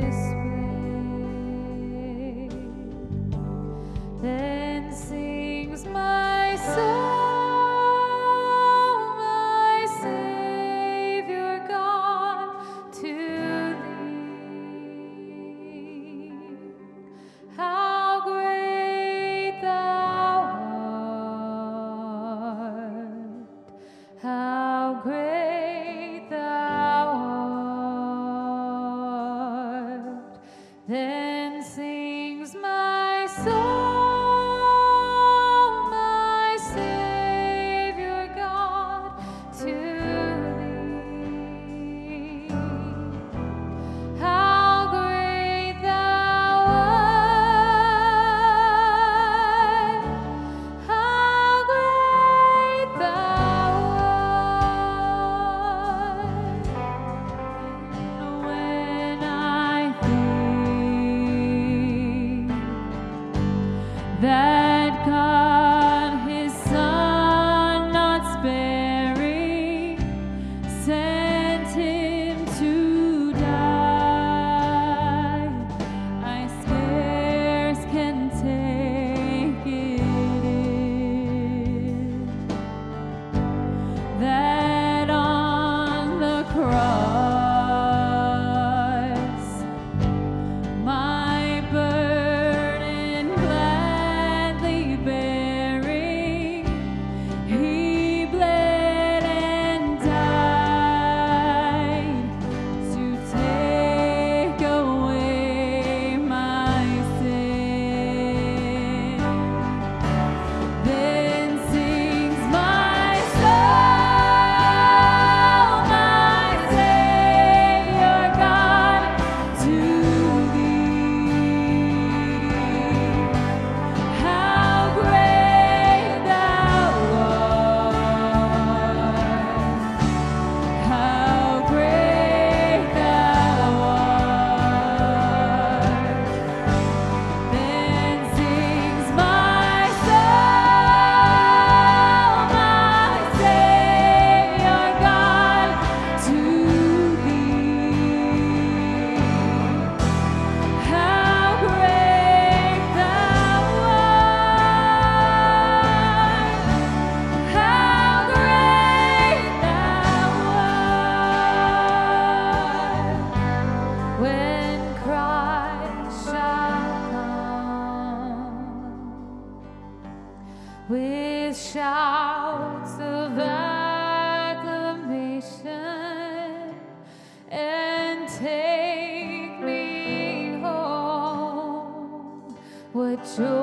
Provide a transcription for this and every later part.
this There God.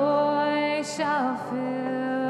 joy shall fill.